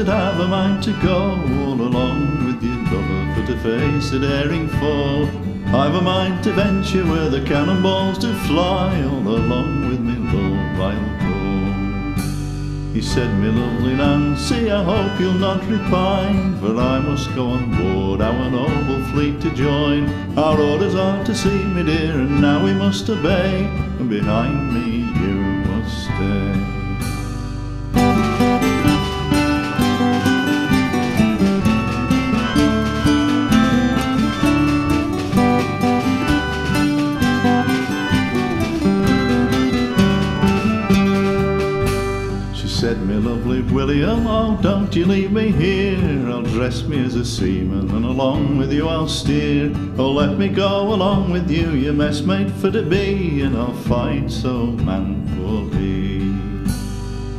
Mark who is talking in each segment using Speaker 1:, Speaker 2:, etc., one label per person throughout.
Speaker 1: said, have a mind to go all along with your lover for to face a daring foe. I've a mind to venture where the cannonballs do fly, all along with me love I'll go. He said, me lovely Nancy, I hope you'll not repine, for I must go on board our noble fleet to join. Our orders are to see me dear, and now we must obey, and behind me you must stay. Said, me lovely William, oh don't you leave me here. I'll dress me as a seaman and along with you I'll steer. Oh let me go along with you, your messmate for to be And I'll fight so manfully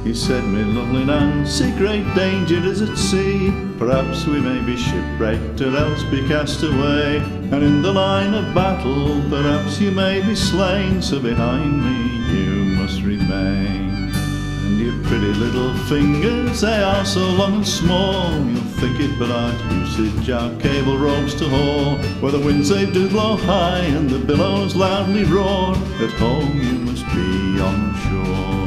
Speaker 1: He said, me lovely Nancy, great danger is at sea. Perhaps we may be shipwrecked or else be cast away. And in the line of battle, perhaps you may be slain. So behind me you must remain and your pretty little fingers, they are so long and small. You'll think it but our usage, our cable ropes to haul. Where the winds they do blow high and the billows loudly roar. At home you must be on shore.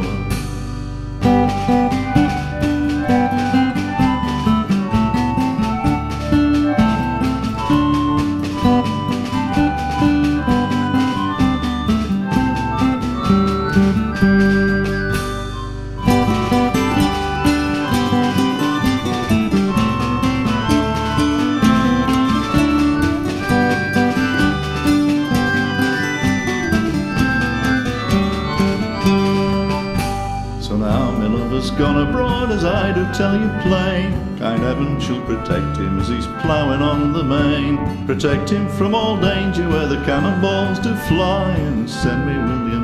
Speaker 1: Lover's gone abroad as I do tell you plain. Kind heaven shall protect him as he's ploughing on the main. Protect him from all danger where the cannonballs do fly and send me William